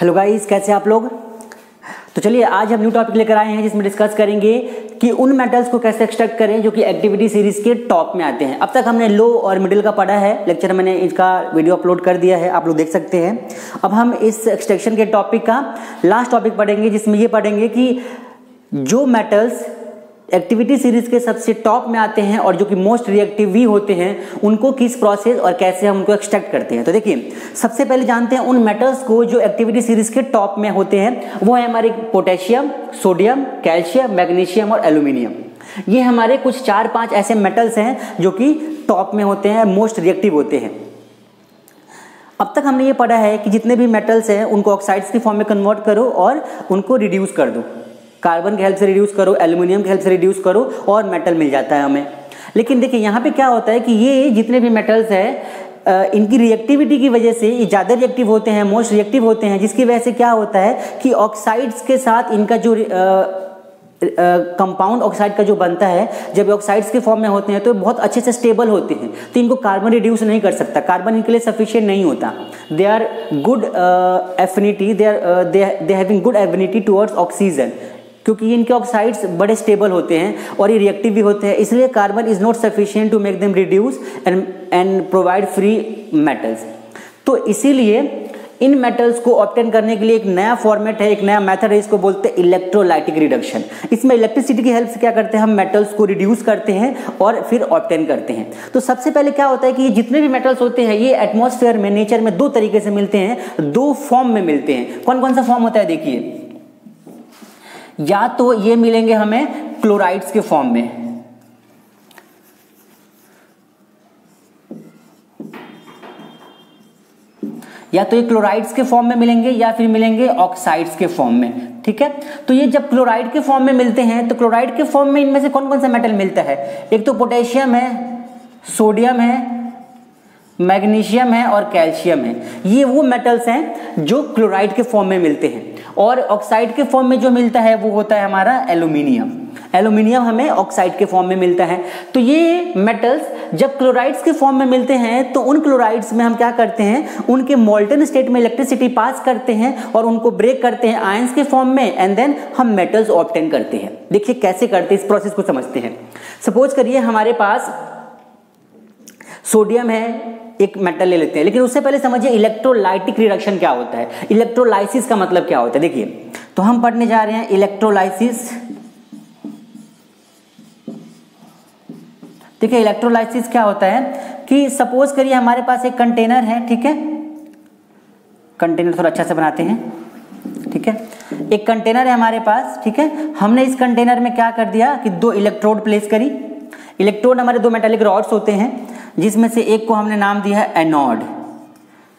Hello guys कैसे आप लोग? तो चलिए, आज हम न्यू टॉपिक लेकर आए हैं, जिसमें डिस्कस करेंगे कि उन मेटल्स को कैसे एक्सट्रैक्ट करें जो कि एक्टिविटी सीरीज़ के टॉप में आते हैं। अब तक हमने लो और मिडिल का पढ़ा है लेक्चर मैंने इसका वीडियो अपलोड कर दिया है, आप लोग देख सकते हैं। अब हम इस एक्सट्रैक्शन के टॉपिक का लास्ट टॉपिक पढ़ेंगे, जिसमें ये पढ़ेंगे कि जो मेटल्स एक्टिविटी सीरीज़ के सबसे टॉप में आते हैं और जो कि मोस्ट रिएक्टिव भी होते हैं, उनको किस प्रोसेस और कैसे हम उनको एक्सट्रैक्ट करते हैं? तो देखिए, सबसे पहले जानते हैं उन मेटल्स को जो एक्टिविटी सीरीज़ के टॉप में होते हैं, वो है हमारे पोटेशियम सोडियम कैल्शियम मैग्नीशियम और एल्यूमिनियम ये हमारे कुछ चार पाँच ऐसे मेटल्स हैं जो कि टॉप में होते हैं मोस्ट रिएक्टिव होते हैं. अब तक हमने ये पढ़ा है कि जितने भी मेटल्स हैं, उनको ऑक्साइड्स की फॉर्म में कन्वर्ट करो और उनको रिड्यूस कर दो. कार्बन के हेल्प से रिड्यूस करो एल्यूमिनियम के हेल्प से रिड्यूस करो और मेटल मिल जाता है हमें। लेकिन देखिए, यहाँ पे क्या होता है कि ये जितने भी मेटल्स हैं इनकी रिएक्टिविटी की वजह से ये ज़्यादा रिएक्टिव होते हैं मोस्ट रिएक्टिव होते हैं, जिसकी वजह से क्या होता है कि ऑक्साइड्स के साथ इनका जो कंपाउंड ऑक्साइड का जो बनता है, जब ऑक्साइड्स के फॉर्म में होते हैं तो बहुत अच्छे से स्टेबल होते हैं। तो इनको कार्बन रिड्यूस नहीं कर सकता। कार्बन इनके लिए सफिशियंट नहीं होता। They are good affinity they are they having good affinity towards oxygen क्योंकि इनके ऑक्साइड्स बड़े स्टेबल होते हैं और ये रिएक्टिव भी होते हैं। इसलिए carbon is not sufficient to make them reduce and and provide free metals तो इसीलिए इन मेटल्स को ऑप्टेन करने के लिए एक नया फॉर्मेट है, एक नया मेथड है, इसको बोलते हैं इलेक्ट्रोलाइटिक रिडक्शन इसमें इलेक्ट्रिसिटी की हेल्प से क्या करते हैं हम मेटल्स को रिड्यूस करते हैं और फिर ऑप्टेन करते हैं। तो सबसे पहले क्या होता है कि ये जितने भी मेटल्स होते हैं, ये एटमोस्फेयर में नेचर में दो तरीके से मिलते हैं, दो फॉर्म में मिलते हैं। कौन कौन सा फॉर्म होता है, देखिए। या तो ये मिलेंगे हमें क्लोराइड्स के फॉर्म में। या तो ये क्लोराइड्स के फॉर्म में मिलेंगे या फिर मिलेंगे ऑक्साइड्स के फॉर्म में, ठीक है? तो ये जब क्लोराइड के फॉर्म में मिलते हैं तो क्लोराइड के फॉर्म में इनमें से कौन कौन सा मेटल मिलता है? एक तो पोटेशियम है सोडियम है मैग्नीशियम है और कैल्शियम है। ये वो मेटल्स हैं जो क्लोराइड के फॉर्म में मिलते हैं। और ऑक्साइड के फॉर्म में जो मिलता है, वो होता है हमारा एल्यूमिनियम एल्यूमिनियम हमें ऑक्साइड के फॉर्म में मिलता है। तो ये मेटल्स जब क्लोराइड्स के फॉर्म में मिलते हैं तो उन क्लोराइड्स में हम क्या करते हैं? उनके मोल्टन स्टेट में इलेक्ट्रिसिटी पास करते हैं और उनको ब्रेक करते हैं आयंस के फॉर्म में एंड देन हम मेटल्स ऑप्टेन करते हैं। देखिए कैसे करते हैं, इस प्रोसेस को समझते हैं। सपोज़ करिए हमारे पास सोडियम है एक मेटल ले लेते हैं। लेकिन उससे पहले समझिए इलेक्ट्रोलाइटिक रिडक्शन क्या होता है? इलेक्ट्रोलाइसिस का मतलब क्या होता है? देखिए तो हम पढ़ने जा रहे हैं इलेक्ट्रोलाइसिस देखिए इलेक्ट्रोलाइसिस क्या होता है कि सपोज़ करिए हमारे पास एक कंटेनर है, ठीक है? कंटेनर थोड़ा अच्छा से बनाते हैं, ठीक है? एक कंटेनर है हमारे पास, ठीक है? हमने इस कंटेनर में क्या कर दिया कि दो इलेक्ट्रोड प्लेस करी। इलेक्ट्रोड हमारे दो मेटालिक रॉड्स होते हैं। जिसमें से एक को हमने नाम दिया है एनोड।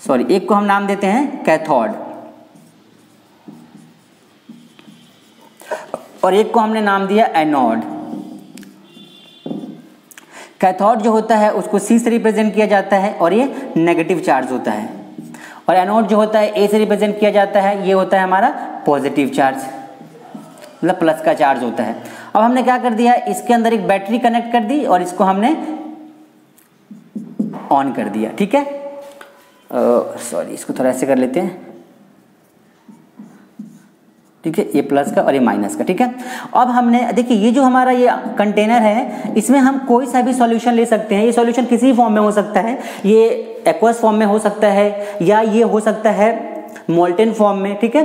सॉरी एक को हम नाम देते हैं कैथोड। और एक को हमने नाम दिया एनोड। कैथोड जो होता है, उसको सी से रिप्रेजेंट किया जाता है और ये नेगेटिव चार्ज होता है। और एनोड जो होता है ए से रिप्रेजेंट किया जाता है, ये होता है हमारा पॉजिटिव चार्ज मतलब प्लस का चार्ज होता है। अब हमने क्या कर दिया इसके अंदर एक बैटरी कनेक्ट कर दी और इसको हमने ऑन कर दिया, ठीक है? सॉरी इसको थोड़ा ऐसे कर लेते हैं। ठीक है, ये प्लस का और ये माइनस का, ठीक है? अब हमने, देखिए, ये जो हमारा ये कंटेनर है, इसमें हम कोई सा भी सॉल्यूशन ले सकते हैं। ये सॉल्यूशन किसी भी फॉर्म में हो सकता है। ये एक्वस फॉर्म में हो सकता है या ये हो सकता है मोल्टेन फॉर्म में, ठीक है?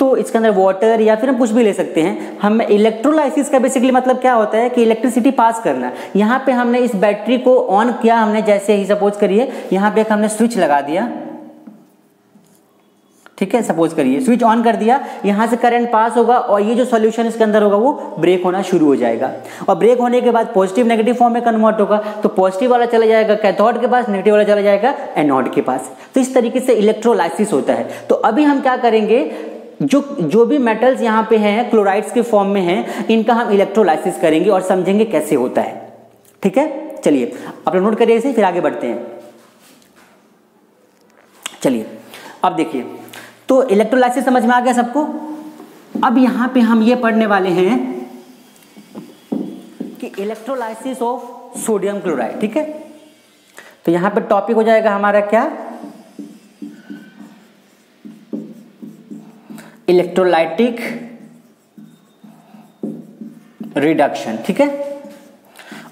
तो इसके अंदर वाटर या फिर हम कुछ भी ले सकते हैं। हम इलेक्ट्रोलाइसिस का बेसिकली मतलब क्या होता है कि इलेक्ट्रिसिटी पास करना। यहाँ पे हमने इस बैटरी को ऑन किया, हमने जैसे ही सपोज़ करिए, यहाँ पे हमने स्विच लगा दिया। ठीक है सपोज़ करिए स्विच ऑन कर दिया, यहाँ से करंट पास होगा और ये जो सॉल्यूशन इसके अंदर होगा, वो ब्रेक होना शुरू हो जाएगा। और ब्रेक होने के बाद पॉजिटिव नेगेटिव फॉर्म में कन्वर्ट होगा तो पॉजिटिव वाला चला जाएगा कैथोड के पास नेगेटिव वाला चला जाएगा एनोड के पास। तो इस तरीके से इलेक्ट्रोलाइसिस होता है। तो अभी हम क्या करेंगे जो जो भी मेटल्स यहाँ पे हैं क्लोराइड्स के फॉर्म में हैं, इनका हम इलेक्ट्रोलाइसिस करेंगे और समझेंगे कैसे होता है। ठीक है? चलिए, आप नोट करिए इसे, फिर आगे बढ़ते हैं। चलिए, अब देखिए तो इलेक्ट्रोलाइसिस समझ में आ गया सबको? अब यहाँ पे हम ये पढ़ने वाले हैं कि इलेक्ट्रोलाइसिस ऑफ़ सोडियम क्लोराइड ठीक है? तो यहाँ पे टॉपिक हो जाएगा हमारा क्या? इलेक्ट्रोलाइटिक रिडक्शन ठीक है?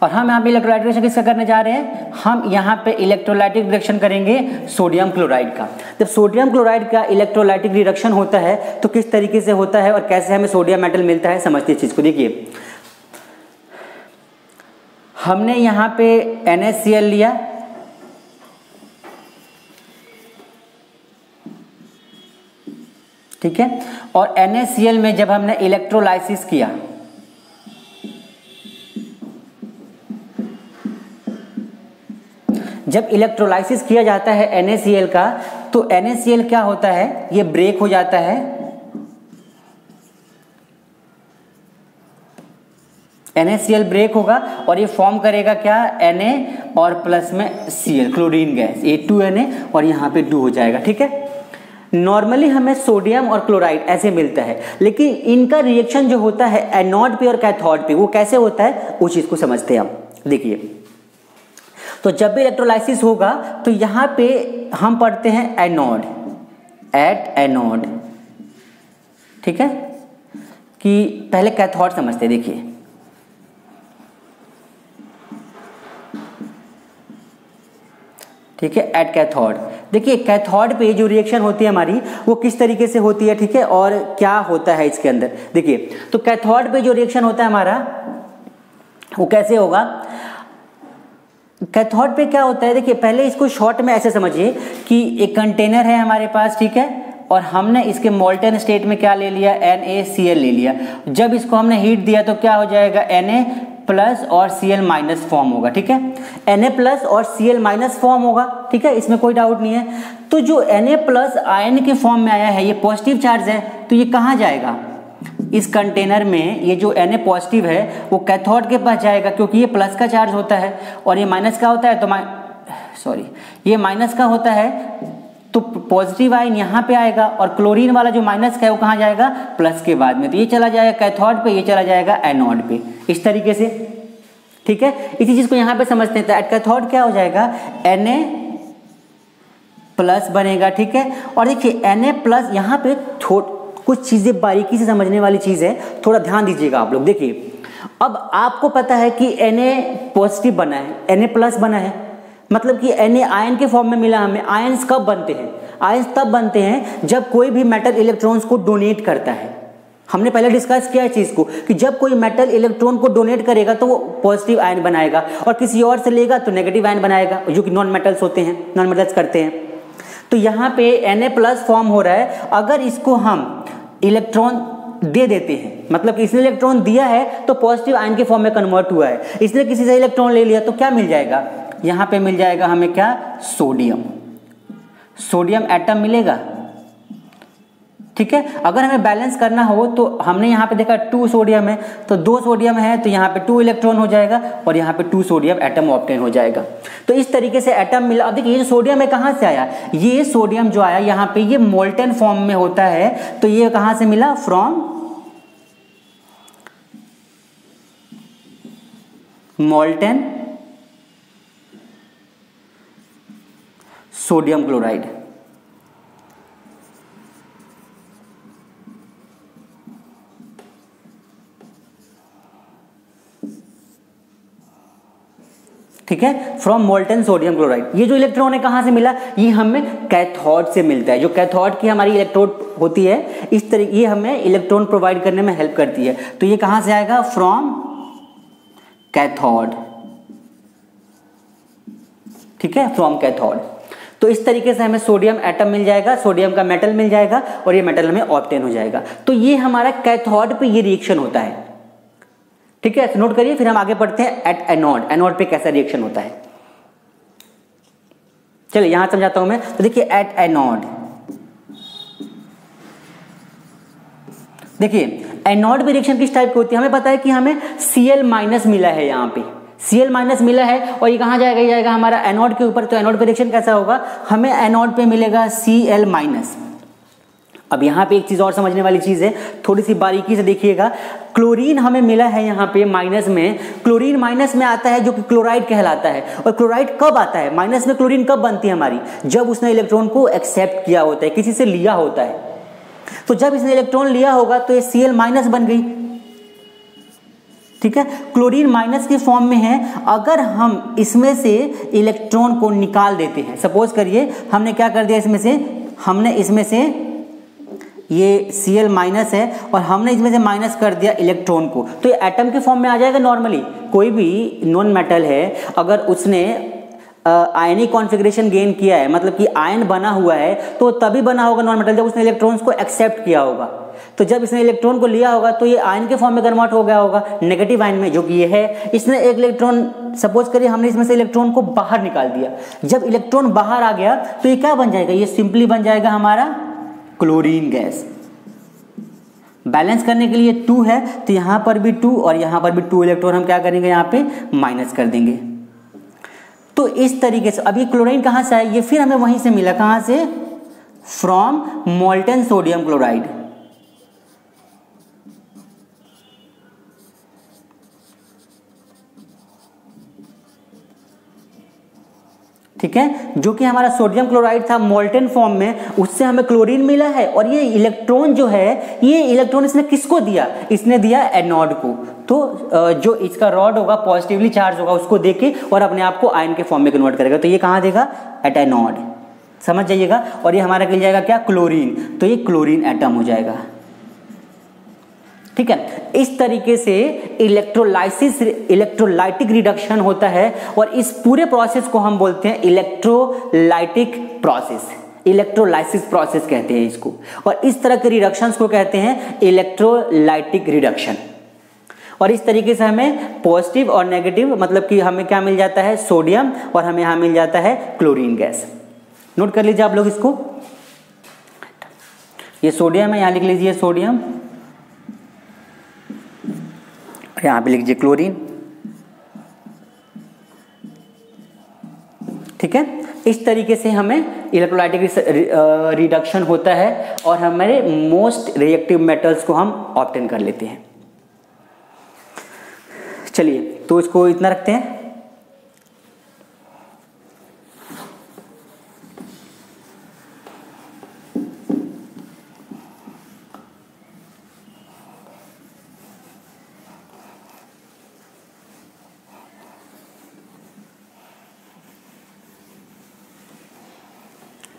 और हम यहाँ पे इलेक्ट्रोलाइट रिडक्शन किसका करने जा रहे हैं? हम यहाँ पे इलेक्ट्रोलाइटिक रिडक्शन करेंगे सोडियम क्लोराइड का। जब सोडियम क्लोराइड का इलेक्ट्रोलाइटिक रिडक्शन होता है तो किस तरीके से होता है और कैसे हमें सोडियम मेटल मिलता है, समझते चीज़ को। देखिए, हमने यहाँ पे NaCl लिया ठीक है? और NaCl में जब हमने इलेक्ट्रोलाइसिस किया, जब इलेक्ट्रोलाइसिस किया जाता है NaCl का तो NaCl क्या होता है? ये ब्रेक हो जाता है। NaCl ब्रेक होगा और ये फॉर्म करेगा क्या? Na और प्लस में Cl क्लोरीन गैस ये टू और यहाँ पे टू हो जाएगा, ठीक है? नॉर्मली हमें सोडियम और क्लोराइड ऐसे मिलता है, लेकिन इनका रिएक्शन जो होता है एनोड पे और कैथोड पे, वो कैसे होता है? उस चीज़ को समझते हैं हम। देखिए तो जब भी इलेक्ट्रोलाइसिस होगा तो यहाँ पे हम पढ़ते हैं एनोड एट एनोड ठीक है? कि पहले कैथोड समझते देखिए। ठीक है एट कैथोड देखिए कैथोड पे जो रिएक्शन होती है हमारी, वो किस तरीके से होती है, ठीक है, और क्या होता है इसके अंदर? देखिए तो कैथोड पे जो रिएक्शन होता है हमारा, वो कैसे होगा? कैथोड पे क्या होता है, देखिए, पहले इसको शॉर्ट में ऐसे समझिए कि एक कंटेनर है हमारे पास, ठीक है, और हमने इसके मोल्टन स्टेट में क्या ले लिया? एन सी एल ले लिया। जब इसको हमने हीट दिया तो क्या हो जाएगा? एन ए प्लस और सी एल माइनस फॉर्म होगा, ठीक है? एन ए प्लस और सी एल माइनस फॉर्म होगा, ठीक है? इसमें कोई डाउट नहीं है। तो जो एन ए प्लस आयन के फॉर्म में आया है, ये पॉजिटिव चार्ज है तो ये कहाँ जाएगा? इस कंटेनर में ये जो एन ए पॉजिटिव है, वो कैथोड के पास जाएगा, क्योंकि ये प्लस का चार्ज होता है। और ये माइनस का होता है तो सॉरी ये माइनस का होता है तो पॉजिटिव आयन यहाँ पे आएगा और क्लोरीन वाला जो माइनस का है वो कहाँ जाएगा? प्लस के बाद में। तो ये चला जाएगा कैथोड पे, ये चला जाएगा एनोड पे। इस तरीके से। ठीक है? इसी चीज़ को यहाँ पे समझते हैं। तो कैथोड क्या हो जाएगा? एन ए प्लस बनेगा। ठीक है? और देखिए एन ए प्लस यहाँ पे कुछ चीज़ें बारीकी से समझने वाली चीज़ है। थोड़ा ध्यान दीजिएगा आप लोग। देखिए, अब आपको पता है कि एन ए पॉजिटिव बना है। एन ए प्लस बना है। मतलब कि एन आयन के फॉर्म में मिला हमें। आयन्स कब बनते हैं? आयंस तब बनते हैं जब कोई भी मेटल इलेक्ट्रॉन्स को डोनेट करता है। हमने पहले डिस्कस किया इस चीज़ को कि जब कोई मेटल इलेक्ट्रॉन को डोनेट करेगा तो वो पॉजिटिव आयन बनाएगा और किसी और से लेगा तो नेगेटिव आयन बनाएगा, जो कि नॉन मेटल्स होते हैं नॉन मेटल्स करते हैं। तो यहाँ पे Na प्लस फॉर्म हो रहा है। अगर इसको हम इलेक्ट्रॉन दे देते हैं मतलब कि इसने इलेक्ट्रॉन दिया है तो पॉजिटिव आयन के फॉर्म में कन्वर्ट हुआ है। इसने किसी से इलेक्ट्रॉन ले लिया तो क्या मिल जाएगा? यहाँ पे मिल जाएगा हमें क्या? सोडियम। सोडियम एटम मिलेगा। ठीक है? अगर हमें बैलेंस करना हो तो हमने यहाँ पे देखा टू सोडियम है तो दो सोडियम है तो यहाँ पे टू इलेक्ट्रॉन हो जाएगा और यहाँ पे टू सोडियम एटम ऑप्टेन हो जाएगा। तो इस तरीके से एटम मिला अब देखिए, ये सोडियम है, कहाँ से आया? ये सोडियम जो आया, यहाँ पे ये मोल्टेन फॉर्म में होता है तो ये कहाँ से मिला? From molten sodium chloride. ठीक है? फ्रॉम मोल्टन सोडियम क्लोराइड ये जो इलेक्ट्रॉन है, कहाँ से मिला? ये हमें कैथोड से मिलता है। जो कैथोड की हमारी इलेक्ट्रोड होती है, इस तरीके ये हमें इलेक्ट्रॉन प्रोवाइड करने में हेल्प करती है। तो ये कहाँ से आएगा? फ्रॉम कैथोड ठीक है? फ्रॉम कैथोड तो इस तरीके से हमें सोडियम एटम मिल जाएगा, सोडियम का मेटल मिल जाएगा और ये मेटल हमें ऑप्टेन हो जाएगा। तो ये हमारा कैथोड पे ये रिएक्शन होता है। ठीक है? नोट करिए, फिर हम आगे पढ़ते हैं एट एनोड एनोड पे कैसा रिएक्शन होता है? चलिए, यहाँ समझाता हूँ मैं। तो देखिए एट एनोड देखिए एनोड पे रिएक्शन किस टाइप की होती है? हमें पता है कि हमें Cl माइनस मिला है यहाँ पे। Cl माइनस मिला है और ये कहाँ जाएगा? ये जाएगा हमारा एनोड के ऊपर। तो एनोड पे रिएक्शन कैसा होगा? हमें एनोड पे मिलेगा Cl माइनस अब यहाँ पे एक चीज़ और समझने वाली चीज़ है। थोड़ी सी बारीकी से देखिएगा। क्लोरीन हमें मिला है यहाँ पे माइनस में। क्लोरीन माइनस में आता है जो कि क्लोराइड कहलाता है। और क्लोराइड कब आता है? माइनस में क्लोरीन कब बनती है हमारी? जब उसने इलेक्ट्रॉन को एक्सेप्ट किया होता है। किसी से लिया होता है। तो जब इसने इलेक्ट्रॉन लिया होगा तो ये सी एल माइनस बन गई। ठीक है? क्लोरीन माइनस के फॉर्म में है। अगर हम इसमें से इलेक्ट्रॉन को निकाल देते हैं, सपोज़ करिए, हमने क्या कर दिया इसमें से? हमने इसमें से ये सी एल माइनस है और हमने इसमें से माइनस कर दिया इलेक्ट्रॉन को। तो ये एटम के फॉर्म में आ जाएगा नॉर्मली कोई भी नॉन मेटल है, अगर उसने आयनी कॉन्फ़िगरेशन गेन किया है मतलब कि आयन बना हुआ है तो तभी बना होगा नॉन मेटल जब उसने इलेक्ट्रॉन्स को एक्सेप्ट किया होगा। तो जब इसने इलेक्ट्रॉन को लिया होगा तो ये आयन के फॉर्म में कन्वर्ट हो गया होगा नेगेटिव आयन में, जो कि ये है। इसने एक इलेक्ट्रॉन सपोज़ करिए हमने इसमें से इलेक्ट्रॉन को बाहर निकाल दिया। जब इलेक्ट्रॉन बाहर आ गया तो ये क्या बन जाएगा? ये सिंपली बन जाएगा हमारा क्लोरीन गैस बैलेंस करने के लिए टू है तो यहाँ पर भी टू और यहाँ पर भी टू इलेक्ट्रॉन हम क्या करेंगे? यहाँ पे माइनस कर देंगे। तो इस तरीके से, अभी क्लोराइड कहाँ से आया? ये फिर हमें वहीं से मिला, कहाँ से? फ्रॉम मोल्टन सोडियम क्लोराइड ठीक है? जो कि हमारा सोडियम क्लोराइड था मोल्टेन फॉर्म में, उससे हमें क्लोरीन मिला है और ये इलेक्ट्रॉन जो है, ये इलेक्ट्रॉन इसने किसको दिया? इसने दिया एनोड को। तो जो इसका रॉड होगा पॉजिटिवली चार्ज होगा, उसको देके और अपने आप को आयन के फॉर्म में कन्वर्ट करेगा। तो ये कहाँ देगा? एट एनोड समझ जाइएगा? और ये हमारा मिल जाएगा क्या? क्लोरीन तो ये क्लोरीन एटम हो जाएगा। ठीक है? इस तरीके से इलेक्ट्रोलाइसिस इलेक्ट्रोलाइटिक रिडक्शन होता है और इस पूरे प्रोसेस को हम बोलते हैं इलेक्ट्रोलाइटिक प्रोसेस इलेक्ट्रोलाइसिस प्रोसेस कहते हैं इसको। और इस तरह के रिडक्शंस को कहते हैं इलेक्ट्रोलाइटिक रिडक्शन और इस तरीके से हमें पॉजिटिव और नेगेटिव मतलब कि हमें क्या मिल जाता है? सोडियम और हमें यहाँ मिल जाता है क्लोरीन गैस नोट कर लीजिए आप लोग इसको। ये सोडियम है, यहाँ लिख लीजिए सोडियम यहाँ पे लिख दीजिए क्लोरीन। ठीक है? इस तरीके से हमें इलेक्ट्रोलाइटिक रिडक्शन होता है और हमारे मोस्ट रिएक्टिव मेटल्स को हम ऑप्टेन कर लेते हैं। चलिए तो इसको इतना रखते हैं।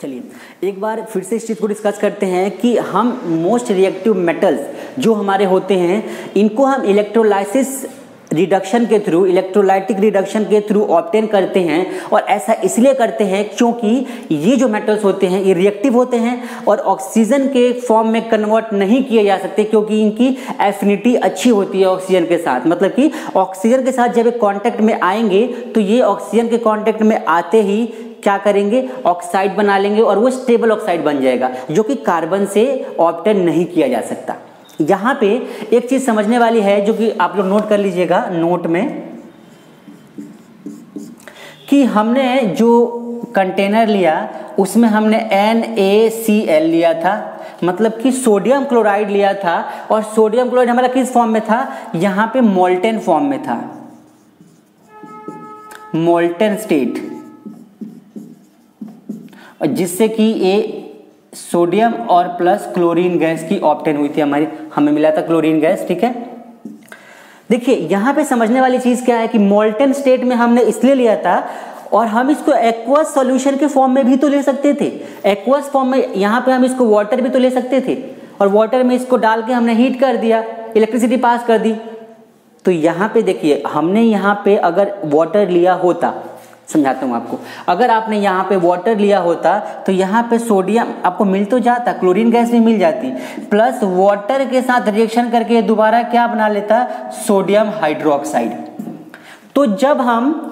चलिए, एक बार फिर से इस चीज़ को डिस्कस करते हैं कि हम मोस्ट रिएक्टिव मेटल्स जो हमारे होते हैं, इनको हम इलेक्ट्रोलाइसिस रिडक्शन के थ्रू इलेक्ट्रोलाइटिक रिडक्शन के थ्रू ऑप्टेन करते हैं और ऐसा इसलिए करते हैं क्योंकि ये जो मेटल्स होते हैं, ये रिएक्टिव होते हैं और ऑक्सीजन के फॉर्म में कन्वर्ट नहीं किए जा सकते क्योंकि इनकी एफिनिटी अच्छी होती है ऑक्सीजन के साथ। मतलब कि ऑक्सीजन के साथ जब ये कॉन्टेक्ट में आएँगे तो ये ऑक्सीजन के कॉन्टेक्ट में आते ही क्या करेंगे? ऑक्साइड बना लेंगे और वो स्टेबल ऑक्साइड बन जाएगा, जो कि कार्बन से ऑप्टेन नहीं किया जा सकता। यहाँ पे एक चीज़ समझने वाली है, जो कि आप लोग नोट कर लीजिएगा नोट में, कि हमने जो कंटेनर लिया, उसमें हमने एन ए सी एल लिया था मतलब कि सोडियम क्लोराइड लिया था, और सोडियम क्लोराइड हमारा किस फॉर्म में था? यहाँ पे मोल्टेन फॉर्म में था। मोल्टेन स्टेट जिससे कि ये सोडियम और प्लस क्लोरीन गैस की ऑप्टेन हुई थी हमारी, हमें मिला था क्लोरीन गैस, ठीक है? देखिए, यहाँ पे समझने वाली चीज़ क्या है कि मोल्टन स्टेट में हमने इसलिए लिया था और हम इसको एक्वस सॉल्यूशन के फॉर्म में भी तो ले सकते थे। एक्वस फॉर्म में यहाँ पे हम इसको वाटर भी तो ले सकते थे और वाटर में इसको डाल के हमने हीट कर दिया, इलेक्ट्रिसिटी पास कर दी। तो यहाँ पे देखिए, हमने यहाँ पे अगर वाटर लिया होता समझाता हूँ आपको। अगर आपने यहाँ पे वाटर लिया होता तो यहाँ पे सोडियम आपको मिल तो जाता क्लोरीन गैस भी मिल जाती। प्लस वाटर के साथ रिएक्शन करके दोबारा क्या बना लेता? सोडियम हाइड्रोक्साइड तो जब हम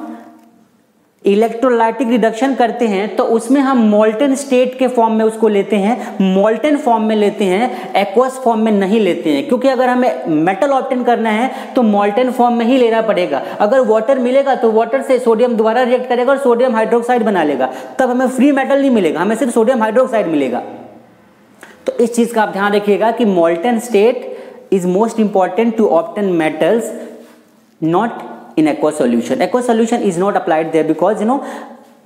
इलेक्ट्रोलाइटिक रिडक्शन करते हैं तो उसमें हम मोल्टन स्टेट के फॉर्म में उसको लेते हैं। मोल्टन फॉर्म में लेते हैं एक्वस फॉर्म में नहीं लेते हैं। क्योंकि अगर हमें मेटल ऑप्टेन करना है तो मोल्टन फॉर्म में ही लेना पड़ेगा। अगर वाटर मिलेगा तो वाटर से सोडियम दोबारा रिएक्ट करेगा और सोडियम हाइड्रोक्साइड बना लेगा। तब हमें फ्री मेटल नहीं मिलेगा, हमें सिर्फ़ सोडियम हाइड्रोक्साइड मिलेगा। तो इस चीज़ का आप ध्यान रखिएगा कि molten state is most important to obtain metals not in aqueous solution. Aqueous solution is not applied there because, you know,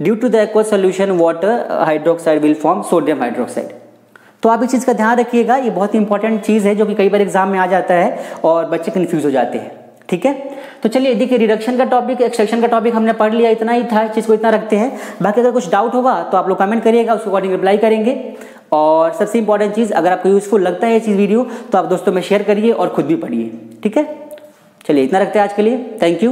due to the aqueous solution, water hydroxide will form sodium hydroxide. तो आप इस चीज़ का ध्यान रखिएगा। ये बहुत ही important चीज़ है जो कि कई बार एग्ज़ाम में आ जाता है और बच्चे कन्फ्यूज़ हो जाते हैं। ठीक है? तो चलिए, देखिए रिडक्शन का टॉपिक एक्सट्रैक्शन का टॉपिक हमने पढ़ लिया। इतना ही था चीज़ को इतना रखते हैं। बाकी अगर कुछ डाउट होगा तो आप लोग कमेंट करिएगा, उसके अकॉर्डिंग रिप्लाई करेंगे। और सबसे इंपॉर्टेंट चीज़, अगर आपको यूजफुल लगता है ये चीज़ वीडियो तो आप दोस्तों में शेयर करिए और खुद भी पढ़िए। ठीक है? चलिए इतना रखते हैं आज के लिए। Thank you